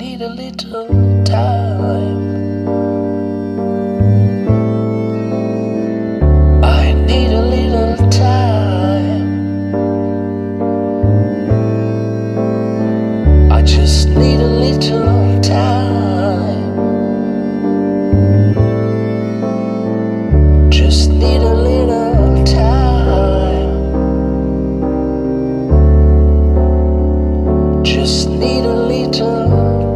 need a little time. I need a little time. I just need a little time. Just need a little time. Just need a little